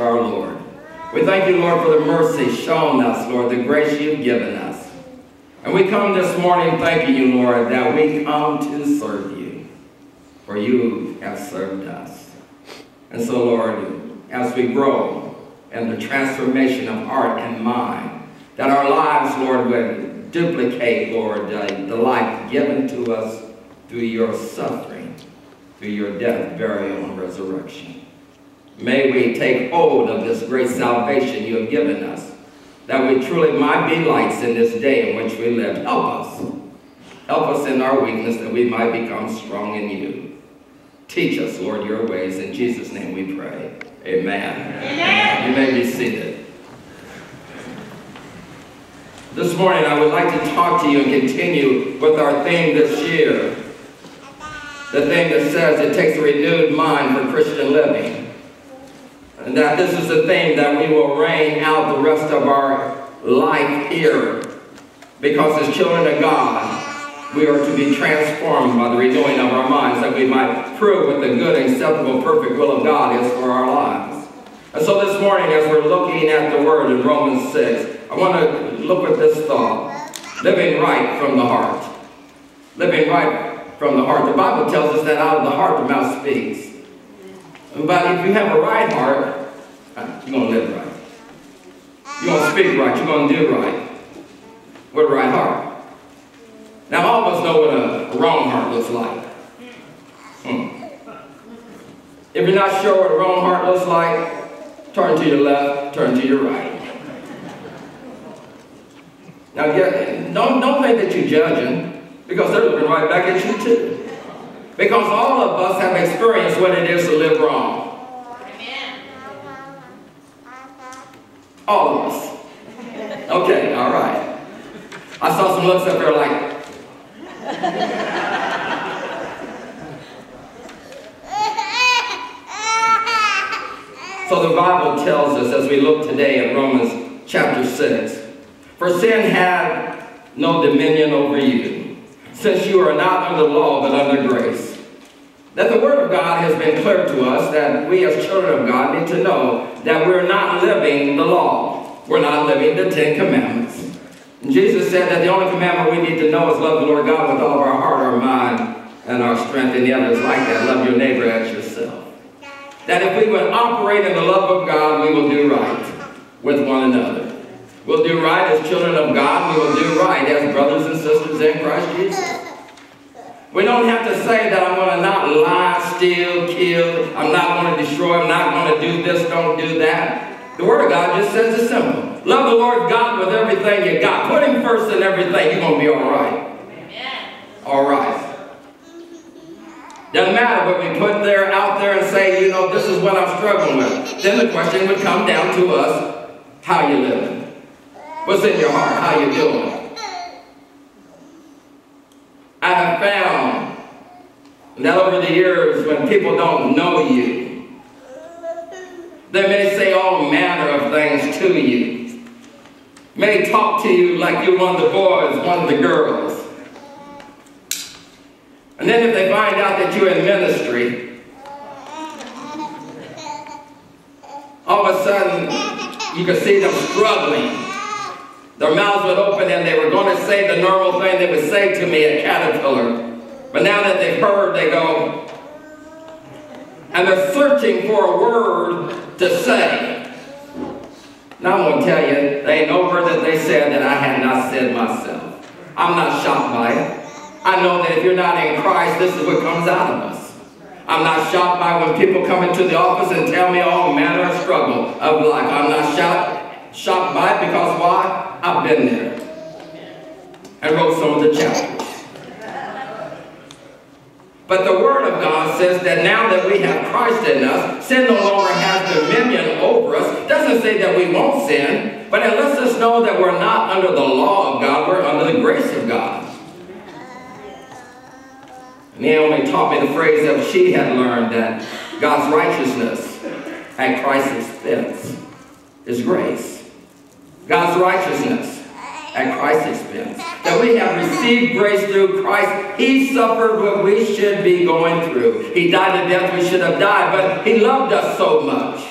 our Lord. We thank you, Lord, for the mercy shown us, Lord, the grace you've given us. And we come this morning thanking you, Lord, that we come to serve you, for you have served us. And so, Lord, as we grow in the transformation of heart and mind, that our lives, Lord, would duplicate, Lord, the, the life given to us through your suffering, through your death, burial, and resurrection. May we take hold of this great salvation you have given us, that we truly might be lights in this day in which we live. Help us. Help us in our weakness that we might become strong in you. Teach us, Lord, your ways. In Jesus' name we pray. Amen. Amen. You may be seated. This morning I would like to talk to you and continue with our theme this year. The thing that says it takes a renewed mind for Christian living. And that this is the thing that we will reign out the rest of our life here. Because as children of God, we are to be transformed by the renewing of our minds that we might prove what the good, acceptable, perfect will of God is for our lives. And so this morning, as we're looking at the word in Romans 6, I want to look at this thought. Living right from the heart. Living right from the heart. The Bible tells us that out of the heart the mouth speaks. But if you have a right heart, you're going to live right. You're going to speak right. You're going to do right. With a right heart. Now, all of us know what a, wrong heart looks like. Hmm. If you're not sure what a wrong heart looks like, turn to your left, turn to your right. Now, don't, don't think that you're judging, because they're looking right back at you too. Because all of us have experienced what it is to live wrong. Amen. All of us. Okay, all right. I saw some looks up there like, so the Bible tells us as we look today at Romans chapter 6, for sin had no dominion over you, since you are not under law but under grace. That the Word of God has been clear to us that we as children of God need to know that we're not living the law. We're not living the Ten Commandments. And Jesus said that the only commandment we need to know is love the Lord God with all of our heart, our mind, and our strength, and the others like that. Love your neighbor as yourself. That if we would operate in the love of God, we will do right with one another. We'll do right as children of God. We will do right as brothers and sisters in Christ Jesus. We don't have to say that I'm going to not lie, steal, kill. I'm not going to destroy. I'm not going to do this, don't do that. The Word of God just says it simple. Love the Lord God with everything you got. Put Him first in everything. You're going to be all right. Amen. All right. Doesn't matter what we put there, out there and say, you know, this is what I'm struggling with. Then the question would come down to us, how you living? What's in your heart? How you doing? I have found that over the years when people don't know you, they may say all manner of things to you. May talk to you like you're one of the boys, one of the girls. And then if they find out that you're in ministry, all of a sudden you can see them struggling their mouths would open and they were going to say the normal thing they would say to me at Caterpillar. But now that they've heard, they go, and they're searching for a word to say. Now I'm going to tell you, there ain't no word that they said that I had not said myself. I'm not shocked by it. I know that if you're not in Christ, this is what comes out of us. I'm not shocked by when people come into the office and tell me all manner of struggle of life. I'm not shocked, shocked by it because why? I've been there and wrote some of the chapters. But the Word of God says that now that we have Christ in us, sin no longer has dominion over us. Doesn't say that we won't sin, but it lets us know that we're not under the law of God, we're under the grace of God. Naomi taught me the phrase that she had learned that God's righteousness at Christ's expense is grace. God's righteousness at Christ's expense. That we have received grace through Christ. He suffered what we should be going through. He died the death we should have died, but he loved us so much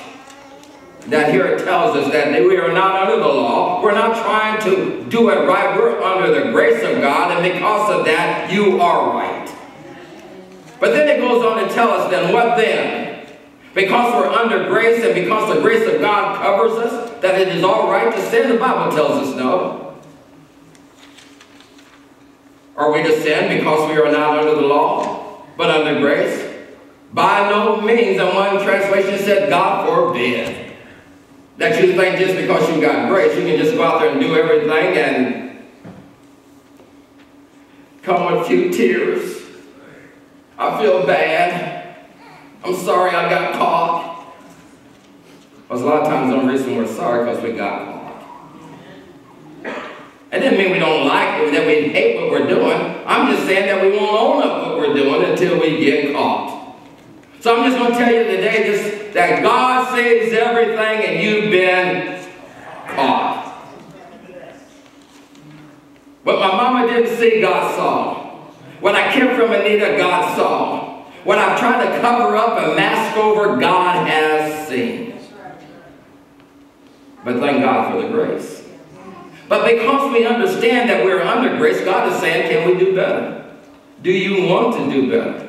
that here it tells us that we are not under the law. We're not trying to do it right. We're under the grace of God, and because of that, you are right. But then it goes on to tell us then, what then? Because we're under grace and because the grace of God covers us, that it is all right to sin, the Bible tells us no. Are we to sin because we are not under the law, but under grace? By no means. And one translation said, God forbid. That you think just because you've got grace, you can just go out there and do everything and come with a few tears. I feel bad. I'm sorry I got caught. Because a lot of times the only reason we're sorry because we got caught. It doesn't mean we don't like it, that we hate what we're doing. I'm just saying that we won't own up what we're doing until we get caught. So I'm just going to tell you today just that God saves everything and you've been caught. What my mama didn't see, God saw. What I kept from Anita, God saw. What I've tried to cover up and mask over, God has seen. But thank God for the grace. But because we understand that we're under grace, God is saying, can we do better? Do you want to do better?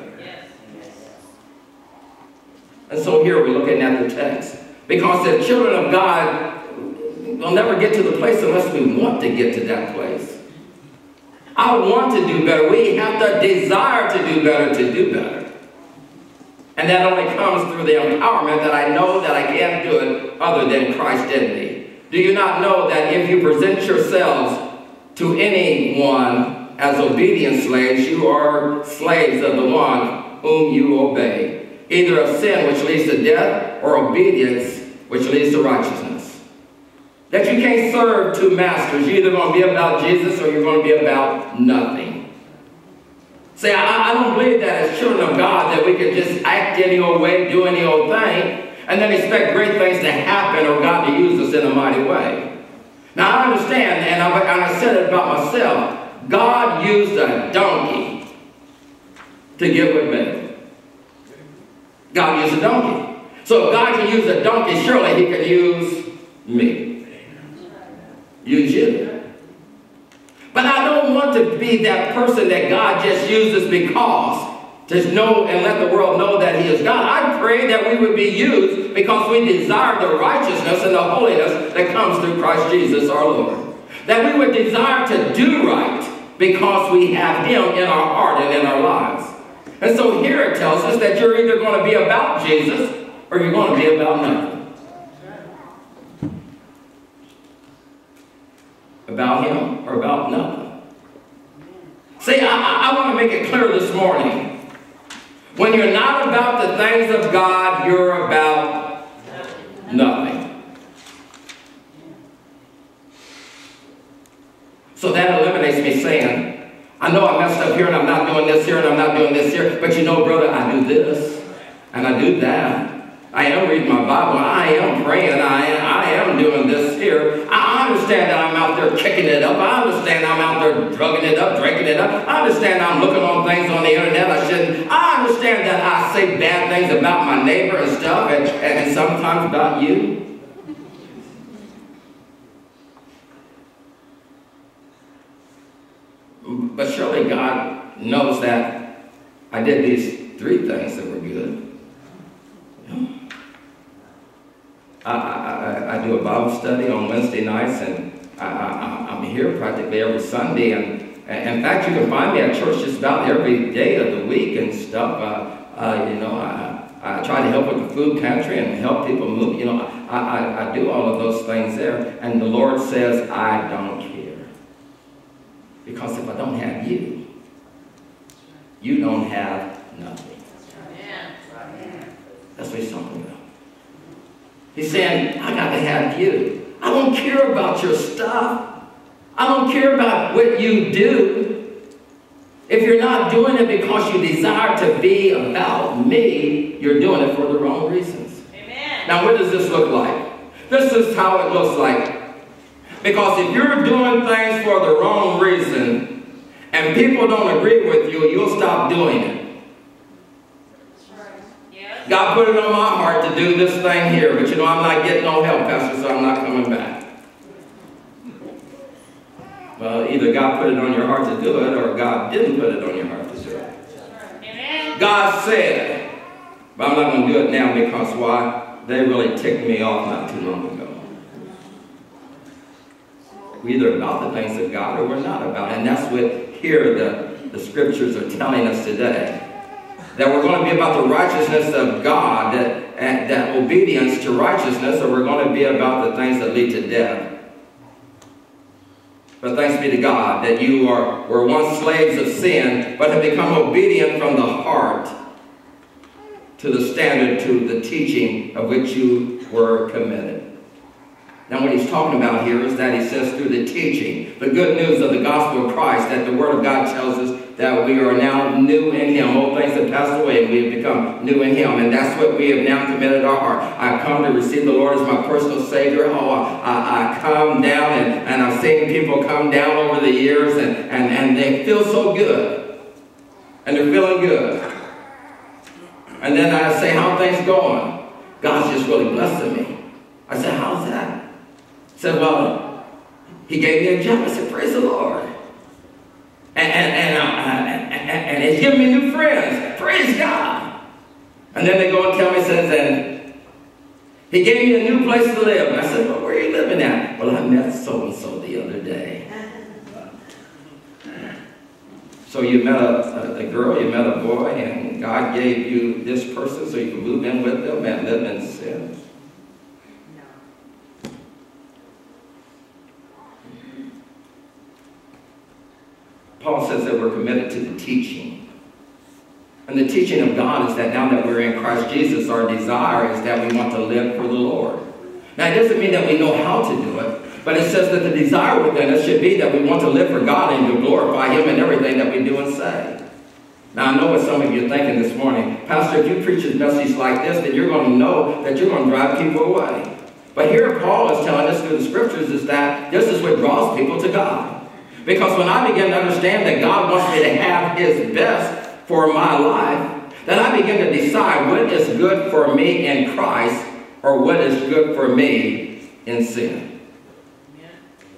And so here we're looking at the text. Because the children of God will never get to the place unless we want to get to that place. I want to do better. We have the desire to do better to do better. And that only comes through the empowerment that I know that I can't do it other than Christ in me. Do you not know that if you present yourselves to anyone as obedient slaves, you are slaves of the one whom you obey? either of sin, which leads to death, or obedience, which leads to righteousness. That you can't serve two masters. You're either going to be about Jesus or you're going to be about nothing. See, I, I don't believe that as children of God that we can just act any old way, do any old thing, and then expect great things to happen or God to use us in a mighty way. Now, I understand, and I, and I said it about myself, God used a donkey to get with me. God used a donkey. So if God can use a donkey, surely he can use me. Use you. But I don't want to be that person that God just uses because to know and let the world know that he is God. I pray that we would be used because we desire the righteousness and the holiness that comes through Christ Jesus our Lord. That we would desire to do right because we have him in our heart and in our lives. And so here it tells us that you're either going to be about Jesus or you're going to be about nothing. About him or about nothing. See, I, I want to make it clear this morning. When you're not about the things of God, you're about nothing. So that eliminates me saying, I know I messed up here and I'm not doing this here and I'm not doing this here, but you know, brother, I do this and I do that. I am reading my Bible. I am praying. I am, I am doing this here. I understand that I'm out there kicking it up. I understand I'm out there drugging it up, drinking it up. I understand I'm looking on things on the internet I shouldn't. I understand that I say bad things about my neighbor and stuff and, and sometimes about you. But surely God knows that I did these three things that were good. I, I, I do a Bible study on Wednesday nights, and I, am here practically every Sunday. And, and, in fact, you can find me at church just about every day of the week and stuff. Uh, uh, you know, I, I try to help with the food pantry and help people move. You know, I, I, I do all of those things there. And the Lord says, I don't care. Because if I don't have you, you don't have nothing. That's what he's talking about. He's saying, I got to have you. I don't care about your stuff. I don't care about what you do. If you're not doing it because you desire to be about me, you're doing it for the wrong reasons. Amen. Now, what does this look like? This is how it looks like because if you're doing things for the wrong reason and people don't agree with you, you'll stop doing it. God put it on my heart to do this thing here, but you know, I'm not getting no help, Pastor, so I'm not coming back. Well, either God put it on your heart to do it, or God didn't put it on your heart to do it. God said, but I'm not going to do it now because why? They really ticked me off not too long ago. We're either about the things of God or we're not about it. And that's what here the, the scriptures are telling us today that we're going to be about the righteousness of God, that, that obedience to righteousness, or we're going to be about the things that lead to death. But thanks be to God that you are, were once slaves of sin, but have become obedient from the heart to the standard, to the teaching of which you were committed. Now what he's talking about here is that he says through the teaching, the good news of the gospel of Christ, that the word of God tells us that we are now new in him. Old things have passed away and we have become new in him. And that's what we have now committed our heart. I come to receive the Lord as my personal Savior. Oh, I, I come down and, and I've seen people come down over the years and, and, and they feel so good. And they're feeling good. And then I say, how things going? God's just really blessing me. I said, how's that? said, well, he gave me a job. I said, praise the Lord. And, and, and, uh, and, and, he's given me new friends. Praise God. And then they go and tell me, says, and he gave me a new place to live. And I said, well, where are you living at? Well, I met so-and-so the other day. So you met a, a, girl, you met a boy, and God gave you this person so you could move in with them and live in sin. Paul says that we're committed to the teaching. And the teaching of God is that now that we're in Christ Jesus, our desire is that we want to live for the Lord. Now, it doesn't mean that we know how to do it, but it says that the desire within us should be that we want to live for God and to glorify Him in everything that we do and say. Now, I know what some of you are thinking this morning. Pastor, if you preach a message like this, then you're going to know that you're going to drive people away. But here Paul is telling us through the scriptures is that this is what draws people to God. Because when I begin to understand that God wants me to have his best for my life, then I begin to decide what is good for me in Christ or what is good for me in sin.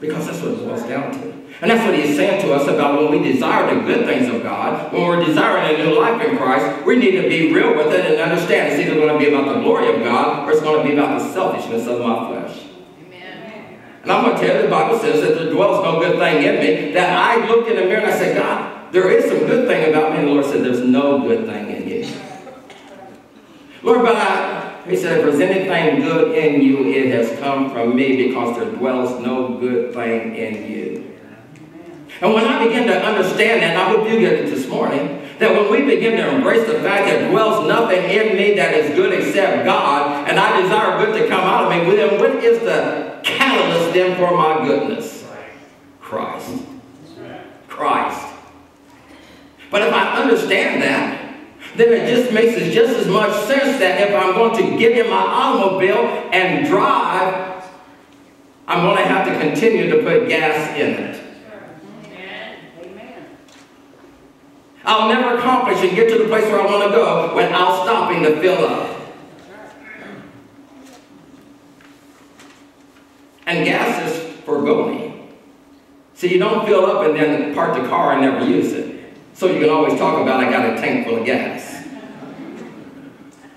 Because that's what it boils down to. And that's what he's saying to us about when we desire the good things of God, when we're desiring a new life in Christ, we need to be real with it and understand it's either going to be about the glory of God or it's going to be about the selfishness of my flesh. And I'm going to tell you, the Bible says that there dwells no good thing in me. That I look in the mirror and I say, God, there is some good thing about me. And the Lord said, there's no good thing in you. Lord, but I, he said, if there's anything good in you, it has come from me because there dwells no good thing in you. And when I begin to understand that, and I hope you get it this morning, that when we begin to embrace the fact that dwells nothing in me that is good except God, and I desire good to come out of me, then what is the catalyst then for my goodness? Christ. Christ. But if I understand that, then it just makes it just as much sense that if I'm going to get in my automobile and drive, I'm going to have to continue to put gas in it. I'll never accomplish and get to the place where I want to go without stopping to fill up. And gas is for going. So you don't fill up and then park the car and never use it. So you can always talk about, I got a tank full of gas.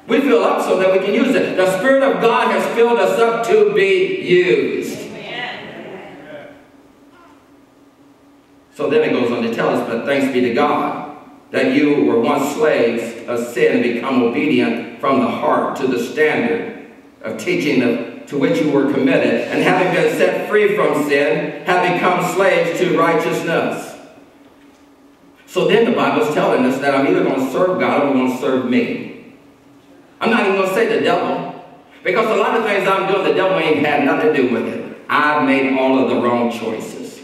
We fill up so that we can use it. The Spirit of God has filled us up to be used. So then it goes on to tell us, but thanks be to God that you were once slaves of sin, become obedient from the heart to the standard of teaching the, to which you were committed, and having been set free from sin, have become slaves to righteousness. So then the Bible's telling us that I'm either going to serve God or I'm going to serve me. I'm not even going to say the devil. Because a lot of things I'm doing, the devil ain't had nothing to do with it. I've made all of the wrong choices.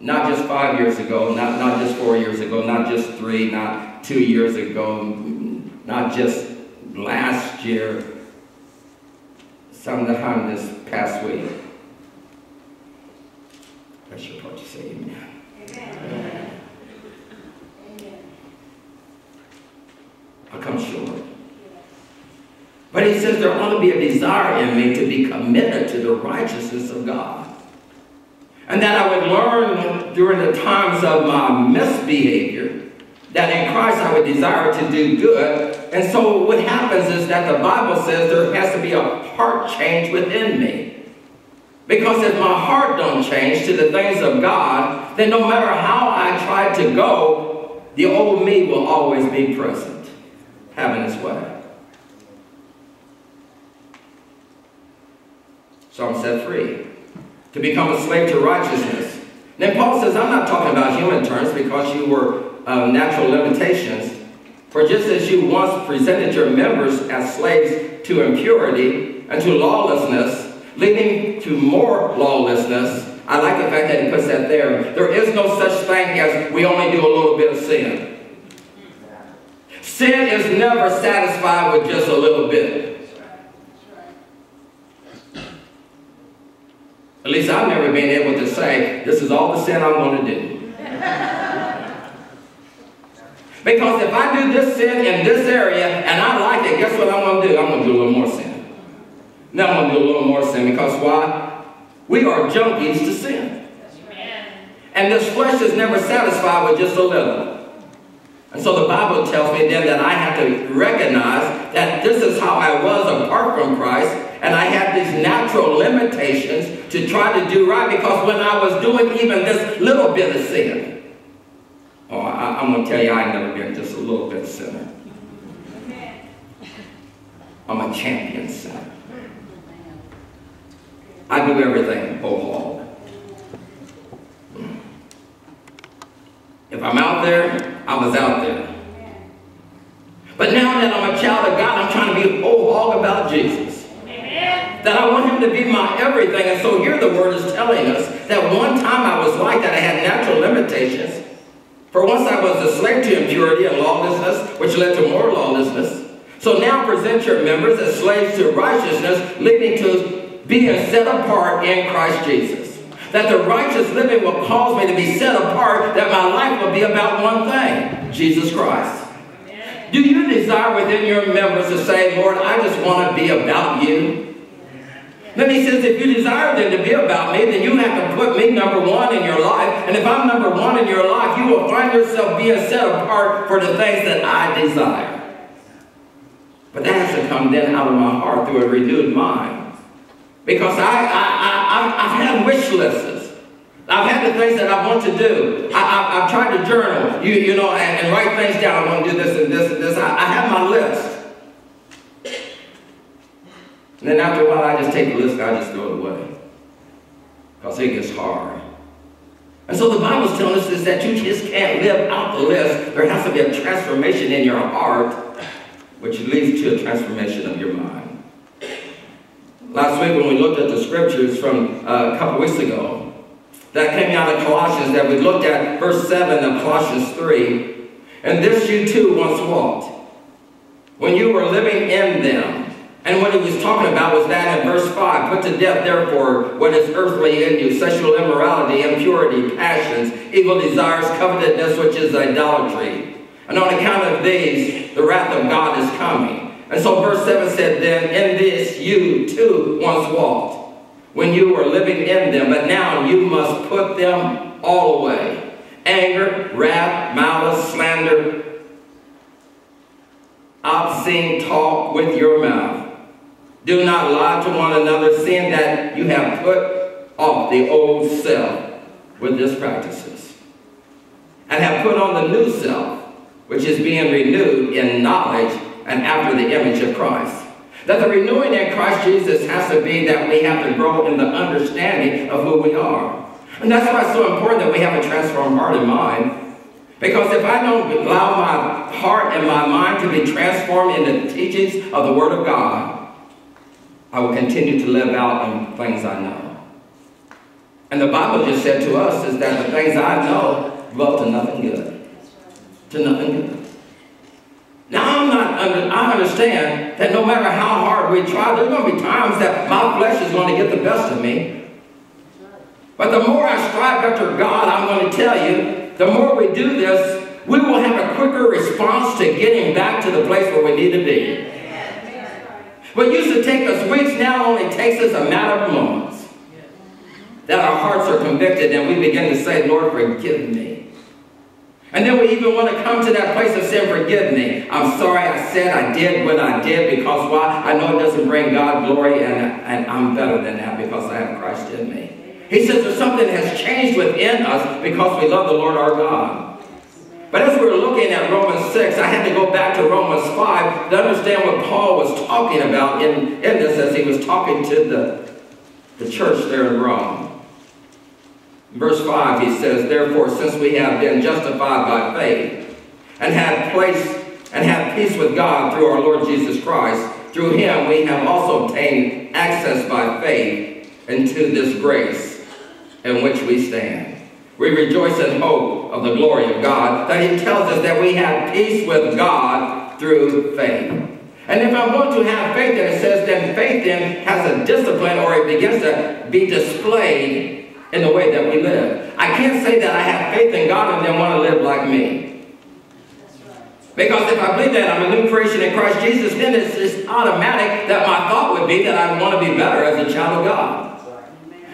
Not just five years ago, not, not just four years ago, not just three, not two years ago, not just last year, some of the homies passed away. I should probably say amen. Amen. amen. amen. I come short. But he says there ought to be a desire in me to be committed to the righteousness of God. And that I would learn during the times of my misbehavior that in Christ I would desire to do good and so what happens is that the Bible says there has to be a heart change within me. Because if my heart don't change to the things of God, then no matter how I try to go, the old me will always be present, having its way. So I'm set free to become a slave to righteousness. Then Paul says, I'm not talking about human terms because you were uh, natural limitations. For just as you once presented your members as slaves to impurity and to lawlessness, leading to more lawlessness, I like the fact that he puts that there. There is no such thing as we only do a little bit of sin. Sin is never satisfied with just a little bit. At least I've never been able to say, this is all the sin I'm going to do. because if I do this sin in this area and I like it, guess what I'm going to do? I'm going to do a little more sin. Now I'm going to do a little more sin because why? We are junkies to sin. And this flesh is never satisfied with just a little. And so the Bible tells me then that I have to recognize that this is how I was apart from Christ, and I had these natural limitations to try to do right because when I was doing even this little bit of sin, oh, I, am going to tell you, I've never been just a little bit sinner. I'm a champion sinner. I do everything whole If I'm out there, I was out there. But now that I'm a child of God, I'm trying to be whole hog about Jesus. Amen. That I want him to be my everything. And so here the word is telling us that one time I was like that. I had natural limitations. For once I was a slave to impurity and lawlessness, which led to more lawlessness. So now present your members as slaves to righteousness, leading to being set apart in Christ Jesus. That the righteous living will cause me to be set apart, that my life will be about one thing, Jesus Christ. Do you desire within your members to say, Lord, I just want to be about you? Then he says, if you desire them to be about me, then you have to put me number one in your life. And if I'm number one in your life, you will find yourself being set apart for the things that I desire. But that has to come then out of my heart through a renewed mind. Because I, I, I, I've had wish lists. I've had the things that I want to do. I, I, have tried to journal, you, you know, and, and, write things down. I want to do this and this and this. I, I have my list. And then after a while, I just take the list and I just throw it away. Because it gets hard. And so the Bible's telling us is that you just can't live out the list. There has to be a transformation in your heart, which leads to a transformation of your mind. Last week when we looked at the scriptures from uh, a couple weeks ago, that came out of Colossians, that we looked at verse 7 of Colossians 3. And this you too once walked, when you were living in them. And what he was talking about was that in verse 5, put to death therefore what is earthly in you, sexual immorality, impurity, passions, evil desires, covetousness, which is idolatry. And on account of these, the wrath of God is coming. And so verse 7 said, Then in this you too once walked, when you were living in them, but now you must put them all away. Anger, wrath, malice, slander, obscene talk with your mouth. Do not lie to one another, seeing that you have put off the old self with its practices, and have put on the new self, which is being renewed in knowledge and after the image of Christ. That the renewing in Christ Jesus has to be that we have to grow in the understanding of who we are. And that's why it's so important that we have a transformed heart and mind. Because if I don't allow my heart and my mind to be transformed in the teachings of the Word of God, I will continue to live out in things I know. And the Bible just said to us is that the things I know dwell to nothing good. To nothing good. Now I'm not, under, I understand that no matter how hard we try, there's going to be times that my flesh is going to get the best of me. But the more I strive after God, I'm going to tell you, the more we do this, we will have a quicker response to getting back to the place where we need to be. What used to take us weeks now only takes us a matter of moments. That our hearts are convicted and we begin to say, Lord, forgive me. And then we even want to come to that place of saying, forgive me. I'm sorry I said I did what I did because why? I know it doesn't bring God glory and, and I'm better than that because I have Christ in me. He says there's something has changed within us because we love the Lord our God. But as we're looking at Romans 6, I had to go back to Romans 5 to understand what Paul was talking about in, in this as he was talking to the, the church there in Rome. Verse 5, he says, Therefore, since we have been justified by faith, and have place and have peace with God through our Lord Jesus Christ, through him we have also obtained access by faith into this grace in which we stand. We rejoice in hope of the glory of God, that he tells us that we have peace with God through faith. And if I want to have faith, then it says that faith then has a discipline or it begins to be displayed in the way that we live. I can't say that I have faith in God and then want to live like me. Because if I believe that I'm a new creation in Christ Jesus, then it's just automatic that my thought would be that I want to be better as a child of God.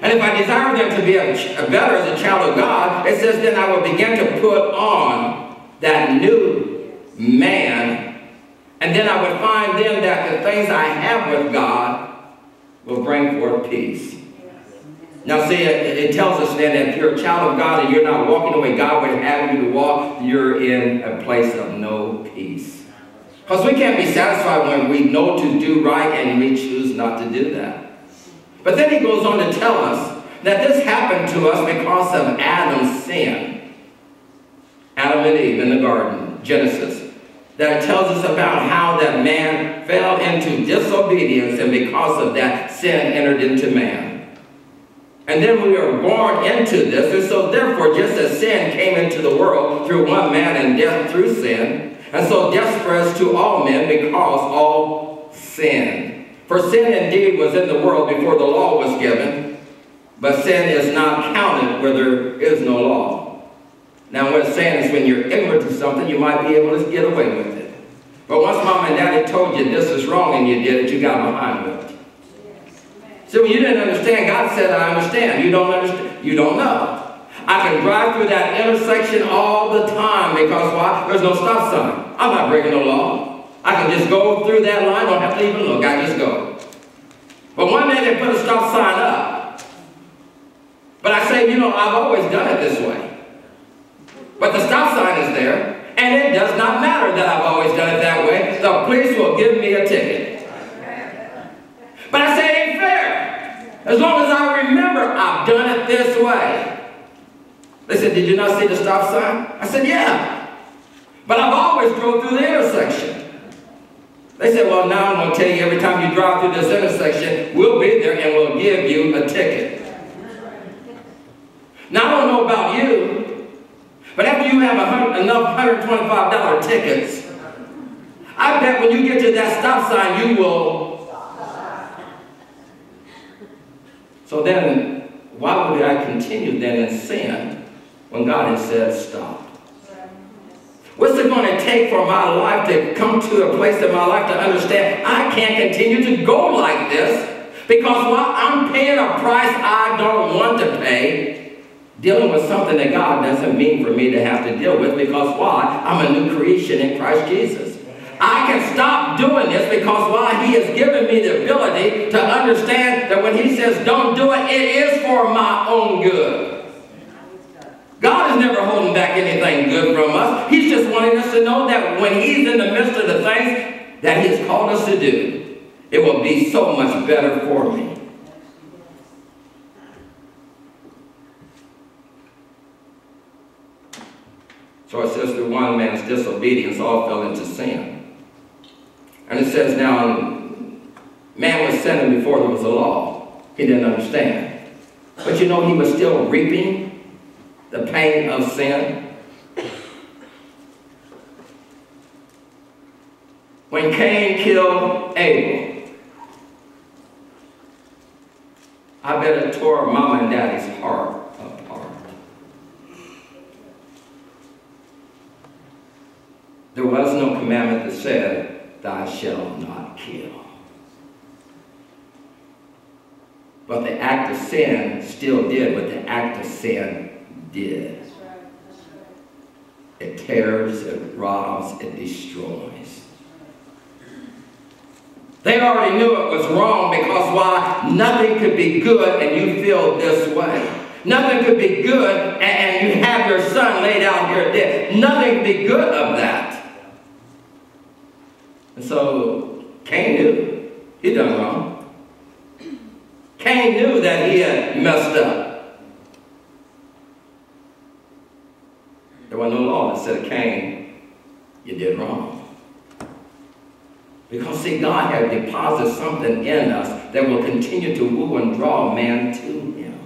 And if I desire them to be a, a better as a child of God, it says then I will begin to put on that new man. And then I would find then that the things I have with God will bring forth peace. Now see, it, it, tells us then that if you're a child of God and you're not walking the way God would have you to walk, you're in a place of no peace. Because we can't be satisfied when we know to do right and we choose not to do that. But then he goes on to tell us that this happened to us because of Adam's sin. Adam and Eve in the garden, Genesis. That tells us about how that man fell into disobedience and because of that, sin entered into man. And then we are born into this, and so therefore, just as sin came into the world through one man and death through sin, and so death spreads to all men because all sin. For sin indeed was in the world before the law was given, but sin is not counted where there is no law. Now what it's saying is when you're ignorant to something, you might be able to get away with it. But once mom and daddy told you this is wrong and you did it, you got behind with it. So when you didn't understand, God said, I understand. You don't understand. You don't know. I can drive through that intersection all the time because why? There's no stop sign. I'm not breaking no law. I can just go through that line, don't have to even look, I just go. But one day they put a stop sign up. But I say, you know, I've always done it this way. But the stop sign is there, and it does not matter that I've always done it that way. The police will give me a ticket. But I say it ain't fair. As long as I remember I've done it this way. They said, did you not see the stop sign? I said, yeah. But I've always drove through the intersection. They said, well, now I'm going to tell you every time you drive through this intersection, we'll be there and we'll give you a ticket. Now, I don't know about you, but after you have enough $125 tickets, I bet when you get to that stop sign, you will. So then, why would I continue then in sin when God has said stop? What's it going to take for my life to come to a place in my life to understand I can't continue to go like this because while I'm paying a price I don't want to pay, dealing with something that God doesn't mean for me to have to deal with because why? I'm a new creation in Christ Jesus. I can stop doing this because why? He has given me the ability to understand that when he says don't do it, it is for my own good. God is never holding back anything good from us. He's just wanting us to know that when He's in the midst of the things that He has called us to do, it will be so much better for me. So it says through one man's disobedience, all fell into sin. And it says now, man was sinning before there was a law. He didn't understand. But you know, he was still reaping the pain of sin. When Cain killed Abel, I bet it tore mom and daddy's heart apart. There was no commandment that said, Thou shalt not kill. But the act of sin still did what the act of sin did. It tears, it robs, it destroys. They already knew it was wrong because why? Nothing could be good and you feel this way. Nothing could be good and, and you have your son laid out here dead. Nothing could be good of that. And so Cain knew he done wrong. Cain knew that he had messed up. There was no law that said, Cain, you did wrong. Because, see, God had deposited something in us that will continue to woo and draw man to Him.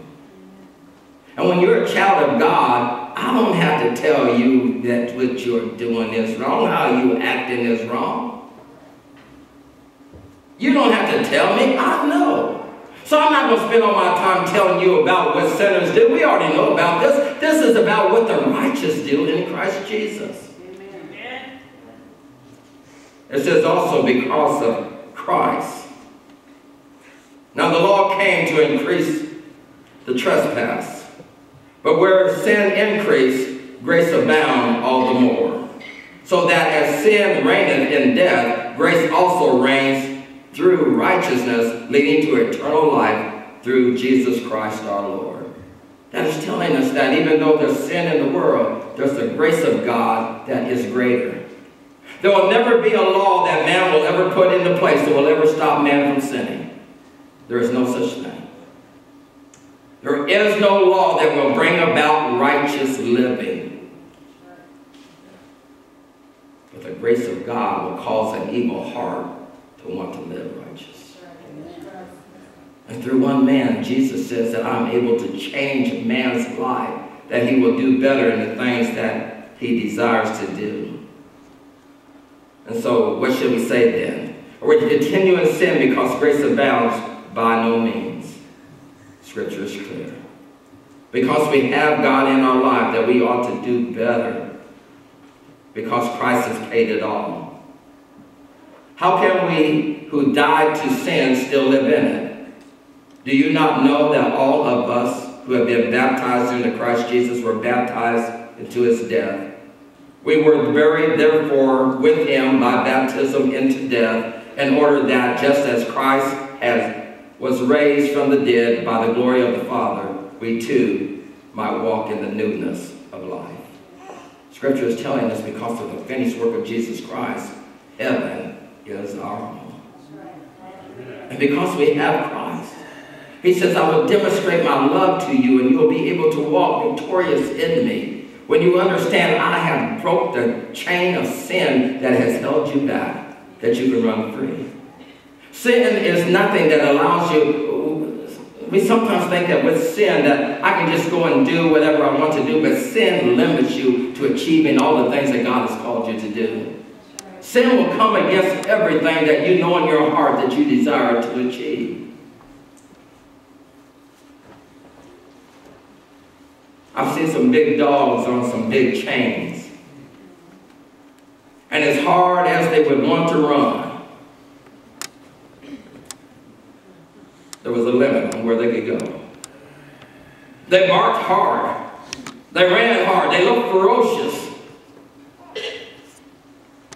And when you're a child of God, I don't have to tell you that what you're doing is wrong, how you acting is wrong. You don't have to tell me, I know. So I'm not going to spend all my time telling you about what sinners do. We already know about this. This is about what the righteous do in Christ Jesus. It says also because of Christ. Now the law came to increase the trespass. But where sin increased, grace abound all the more. So that as sin reigneth in death, grace also reigns through righteousness, leading to eternal life through Jesus Christ our Lord. That is telling us that even though there's sin in the world, there's the grace of God that is greater. There will never be a law that man will ever put into place that will ever stop man from sinning. There is no such thing. There is no law that will bring about righteous living. But the grace of God will cause an evil heart to want to live righteous. And through one man, Jesus says that I'm able to change man's life, that he will do better in the things that he desires to do. And so, what should we say then? Are we to continue in sin because grace abounds? By no means. Scripture is clear. Because we have God in our life, that we ought to do better. Because Christ has paid it all. How can we who died to sin still live in it? Do you not know that all of us who have been baptized into Christ Jesus were baptized into his death? We were buried, therefore, with him by baptism into death, in order that just as Christ has, was raised from the dead by the glory of the Father, we too might walk in the newness of life. Scripture is telling us because of the finished work of Jesus Christ, heaven is our home. And because we have Christ, he says, I will demonstrate my love to you and you will be able to walk victorious in me when you understand I have broke the chain of sin that has held you back, that you can run free. Sin is nothing that allows you, we sometimes think that with sin that I can just go and do whatever I want to do, but sin limits you to achieving all the things that God has called you to do. Sin will come against everything that you know in your heart that you desire to achieve. I've seen some big dogs on some big chains. And as hard as they would want to run, there was a limit on where they could go. They barked hard. They ran hard. They looked ferocious.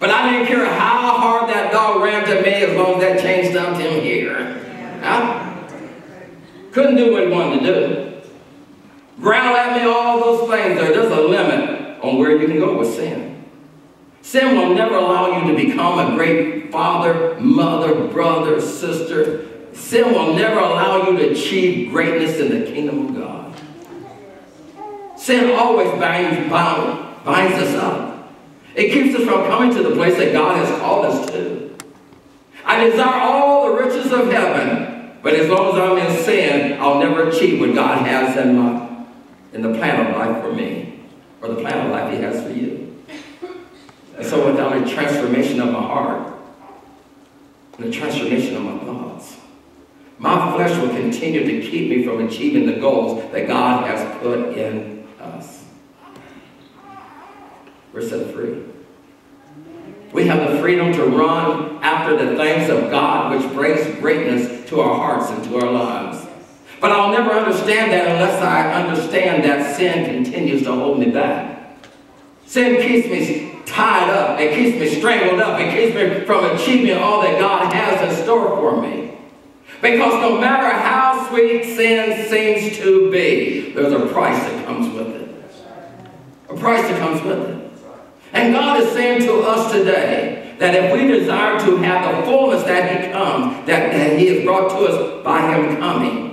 But I didn't care how hard that dog ran to me as long as that chain stopped him here. I couldn't do what he wanted to do growl at me, all those things there. There's a limit on where you can go with sin. Sin will never allow you to become a great father, mother, brother, sister. Sin will never allow you to achieve greatness in the kingdom of God. Sin always binds, bind, binds us up. It keeps us from coming to the place that God has called us to. I desire all the riches of heaven, but as long as I'm in sin, I'll never achieve what God has in my in the plan of life for me, or the plan of life he has for you. And so without a transformation of my heart, and a transformation of my thoughts, my flesh will continue to keep me from achieving the goals that God has put in us. We're set free. We have the freedom to run after the things of God, which brings greatness to our hearts and to our lives. But I'll never understand that unless I understand that sin continues to hold me back. Sin keeps me tied up. It keeps me strangled up. It keeps me from achieving all that God has in store for me. Because no matter how sweet sin seems to be, there's a price that comes with it. A price that comes with it. And God is saying to us today that if we desire to have the fullness that He comes, that, that He has brought to us by Him coming,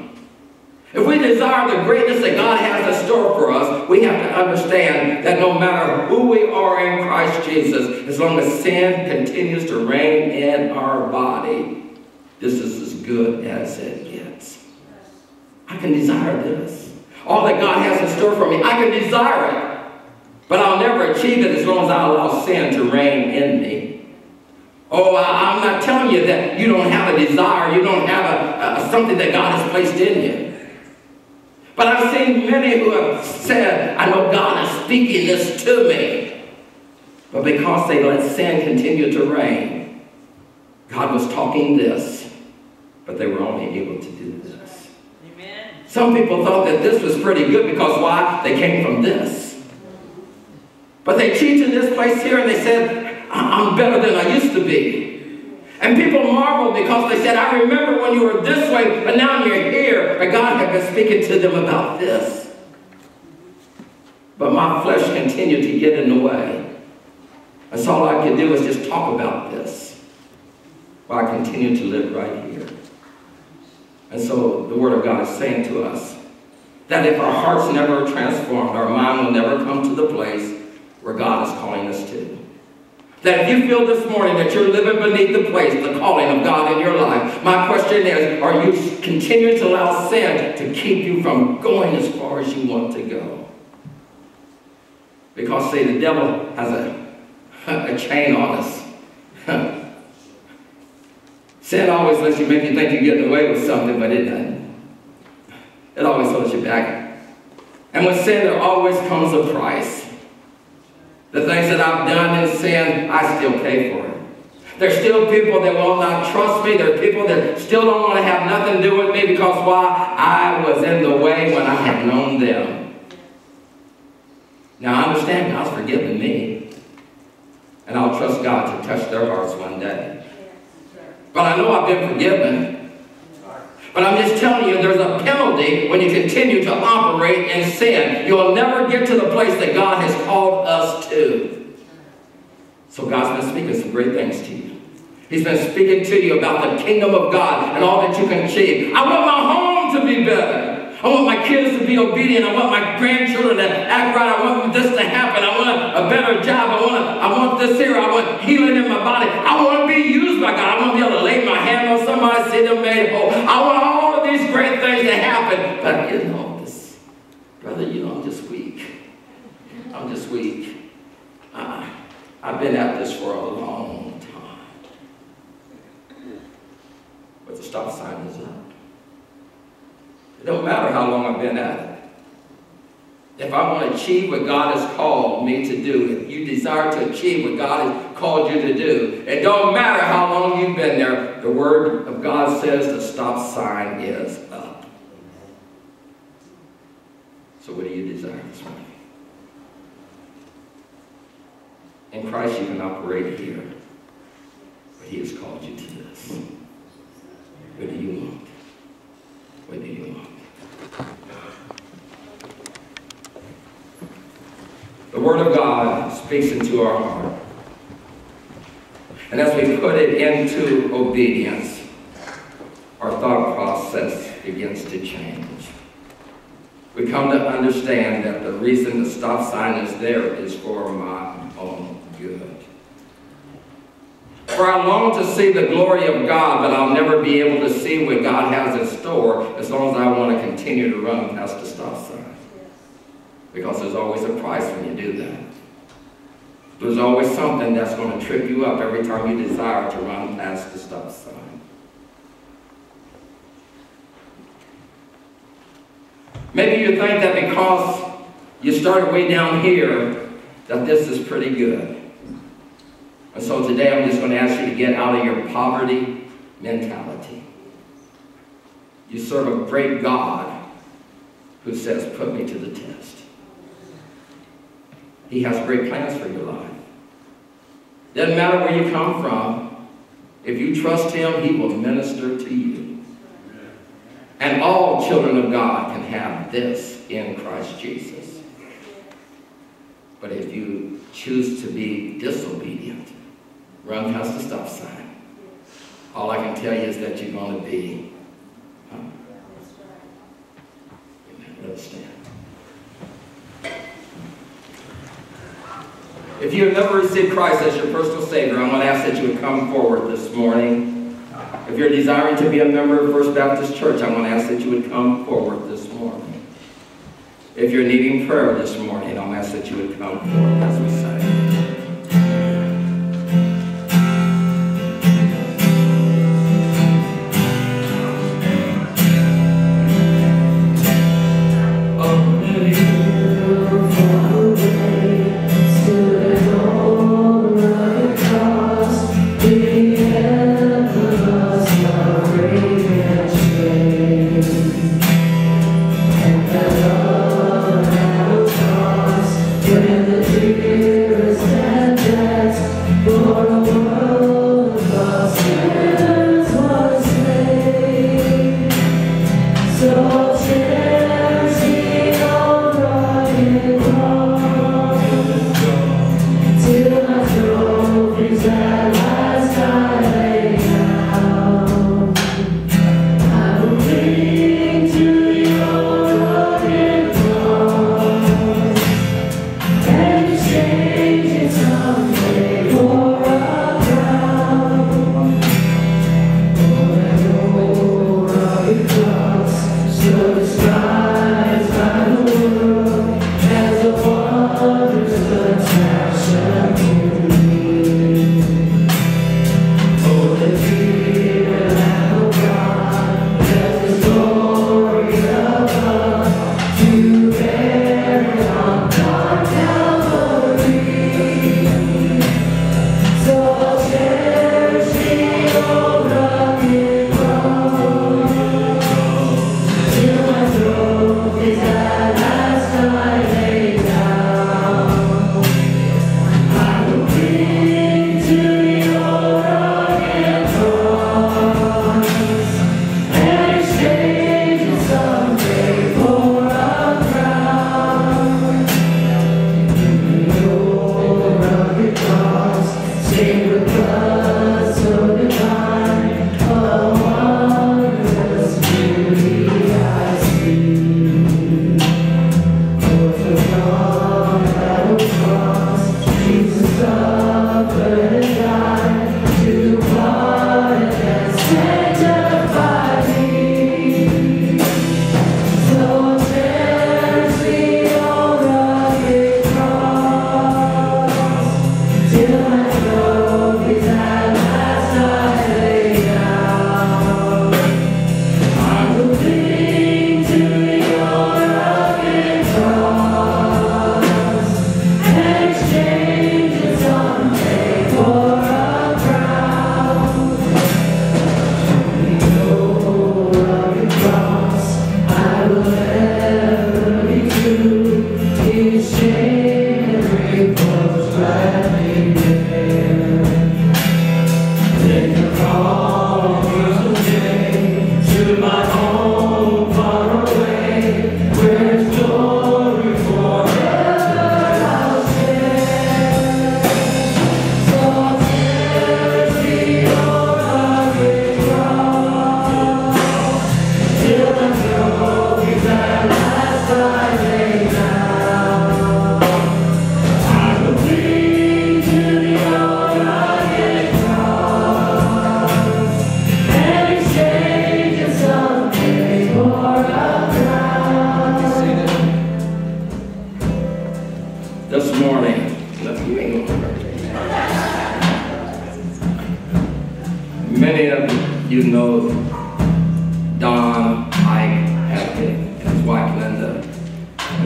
if we desire the greatness that God has in store for us, we have to understand that no matter who we are in Christ Jesus, as long as sin continues to reign in our body, this is as good as it gets. I can desire this. All that God has in store for me, I can desire it. But I'll never achieve it as long as I allow sin to reign in me. Oh, I, am not telling you that you don't have a desire, you don't have a, a, something that God has placed in you. But I've seen many who have said, I know God is speaking this to me. But because they let sin continue to reign, God was talking this, but they were only able to do this. Amen. Some people thought that this was pretty good because why? They came from this. But they teach in this place here and they said, I'm better than I used to be. And people marveled because they said, I remember when you were this way, but now you're here. But God had been speaking to them about this. But my flesh continued to get in the way. And so all I could do was just talk about this while I continued to live right here. And so the Word of God is saying to us that if our hearts never are transformed, our mind will never come to the place where God is calling us to. That if you feel this morning that you're living beneath the place, the calling of God in your life, my question is, are you continuing to allow sin to keep you from going as far as you want to go? Because, see, the devil has a, a chain on us. sin always lets you make you think you're getting away with something, but it doesn't. It always holds you back. And with sin, there always comes a price. The things that I've done in sin, I still pay for it. There's still people that will not trust me. There are people that still don't want to have nothing to do with me because why? I was in the way when I had known them. Now I understand God's forgiven me. And I'll trust God to touch their hearts one day. But I know I've been forgiven. But I'm just telling you, there's a penalty when you continue to operate in sin. You'll never get to the place that God has called us to. So God's been speaking some great things to you. He's been speaking to you about the kingdom of God and all that you can achieve. I want my home to be better. I want my kids to be obedient. I want my grandchildren to act right. I want this to happen. I want a better job. I want, I want this here. I want healing in my body. I want to be used by God. I want to be able to lay my hand on somebody, see them made whole. I want all of these great things to happen. But you know, this, brother, you know, I'm just weak. I'm just weak. Uh, I've been at this for a long time. But the stop sign is up. It don't matter how long I've been at it. If I want to achieve what God has called me to do, if you desire to achieve what God has called you to do, it don't matter how long you've been there, the Word of God says the stop sign is up. So what do you desire this morning? In Christ you can operate here, but He has called you to this. What do you want? Do you? The Word of God speaks into our heart. And as we put it into obedience, our thought process begins to change. We come to understand that the reason the stop sign is there is for my own good. For I long to see the glory of God, but I'll never be able to see what God has in store as long as I want to continue to run past the stop sign. Because there's always a price when you do that. There's always something that's going to trip you up every time you desire to run past the stop sign. Maybe you think that because you started way down here, that this is pretty good. And so today I'm just going to ask you to get out of your poverty mentality. You serve a great God who says, put me to the test. He has great plans for your life. Doesn't matter where you come from. If you trust him, he will minister to you. And all children of God can have this in Christ Jesus. But if you choose to be disobedient, run past the stop sign. All I can tell you is that you're going to be. Um, let us stand. If you have never received Christ as your personal Savior, I'm going to ask that you would come forward this morning. If you're desiring to be a member of First Baptist Church, I'm going to ask that you would come forward this morning. If you're needing prayer this morning, I'll ask that you would come forward as we say.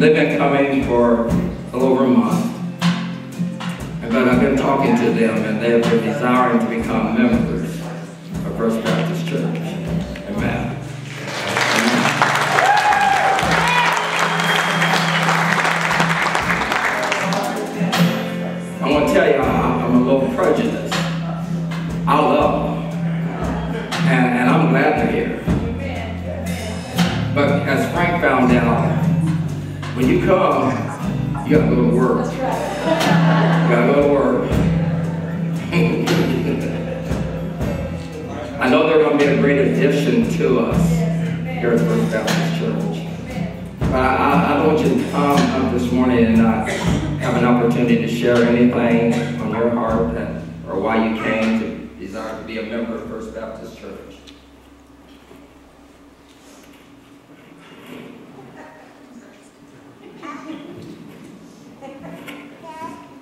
They've been coming for a little over a month. But I've been talking to them and they have been desiring to become members of First Baptist Church. Come, you gotta go to work. You gotta go to work. I know they're gonna be a great addition to us here at First Baptist Church. But I, I, I want you to come up this morning and not have an opportunity to share anything on your heart that, or why you came to desire to be a member of First Baptist Church.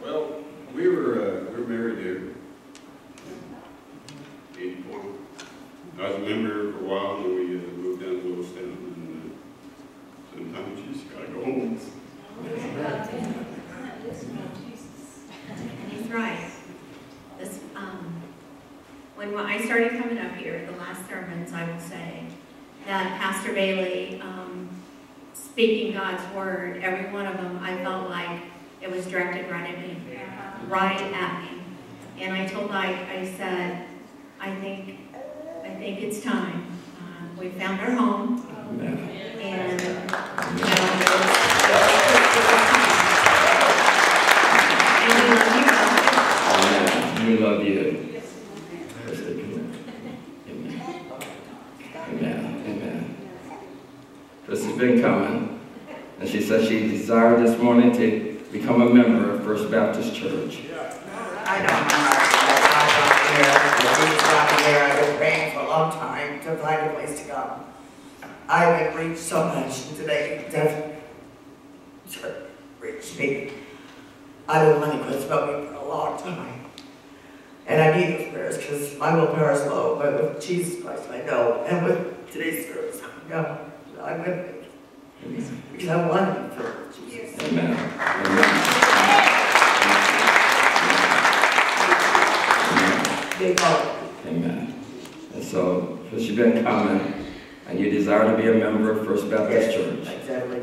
Well, we were, uh, we were married there. Eighty-four. I was a member for a while, and then we uh, moved down to Lewistown, and uh, sometimes you just gotta go home. He's right. This, um, when I started coming up here, the last sermons, I would say, that Pastor Bailey, um, speaking God's word, every one of them, I felt like it was directed right at me, right at me. And I told Ike, I said, I think, I think it's time. Uh, we found our home, Amen. and, you know, and we love you guys. Amen. We love you. Amen. Amen. Amen. Chris has been coming, and she desired this morning to become a member of First Baptist Church. I don't know. I here, I've been praying for a long time to find a place to go. I've been reached so much today, church reached me. I've been wanting Chris about me for a long time. And I need those prayers because my willpower is low, but with Jesus Christ, I know. And with today's service, I know I'm with. Because I want to be filled with Jesus. Amen. Amen. Big heart. Amen. And so, because you've been coming, and you desire to be a member of First Baptist Church. Exactly.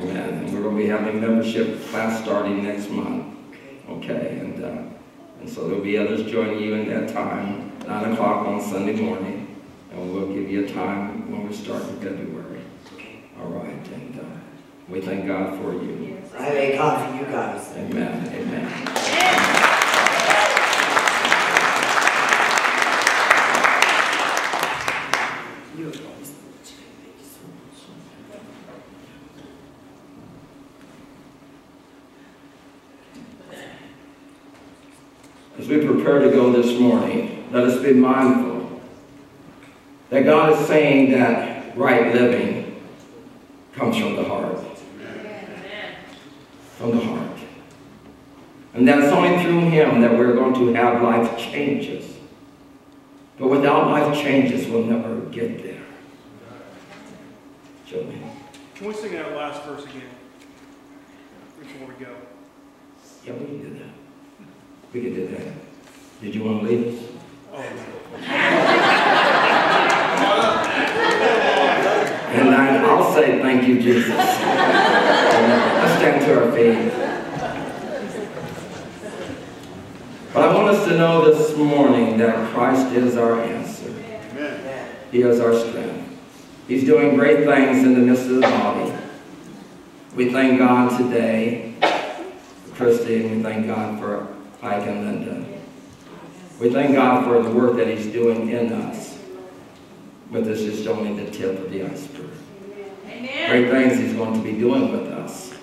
Amen. And we're going to be having membership class starting next month. Okay. Okay, and, uh, and so there'll be others joining you in that time, nine o'clock on Sunday morning. And we'll give you a time when we start in February. Okay. All right, and, uh, we thank God for you. I thank God for you guys. Amen, amen. You are always Thank you so much. As we prepare to go this morning, let us be mindful that God is saying that right living comes from the heart. From the heart. And that it's only through Him that we're going to have life changes. But without life changes, we'll never get there. Joey. Can we sing that last verse again? Before we go. Yeah, we can do that. We can do that. Did you want to lead us? Oh, And I- I'll say thank you, Jesus. Let's stand to our feet. But I want us to know this morning that Christ is our answer. Amen. He is our strength. He's doing great things in the midst of the body. We thank God today for Christy, and we thank God for Ike and Linda. We thank God for the work that He's doing in us. But this is only the tip of the iceberg. Great things He's going to be doing with us.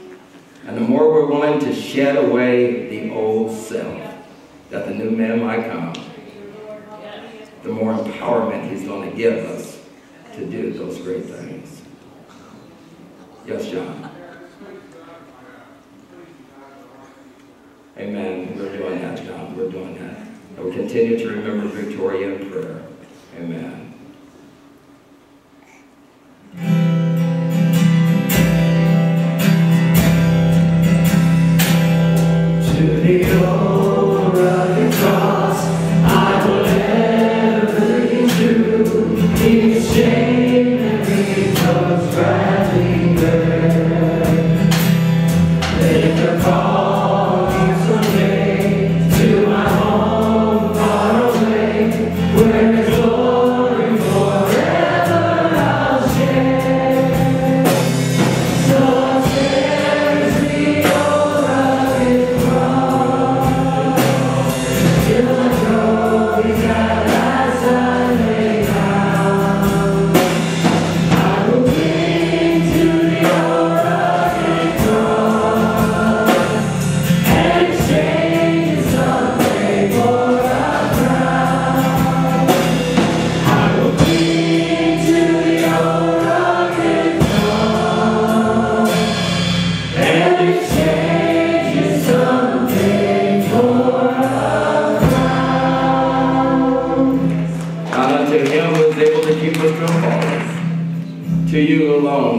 And the more we're willing to shed the old self, that the new man might come, the more empowerment He's going to give us to do those great things. Yes, John. Amen. We're doing that, John. We're doing that. And we continue to remember Victoria in prayer. Amen.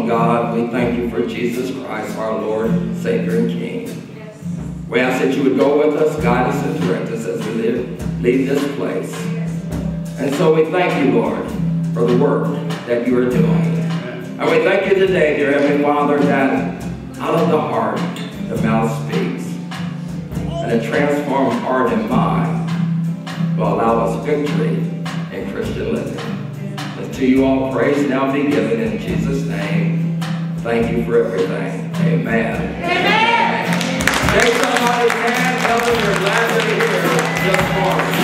God, we thank you for Jesus Christ, our Lord, Savior, and King. We ask that you would go with us, guide us, and direct us as we live, leave this place. And so we thank you, Lord, for the work that you are doing. And we thank you today, dear Heavenly Father, that out of the heart, the mouth speaks. And a transformed heart and mind will allow us victory in Christian living. To you all praise now be given in Jesus' name. Thank you for everything. Amen. Amen. Shake somebody's hand, tell them you're glad they're here this morning.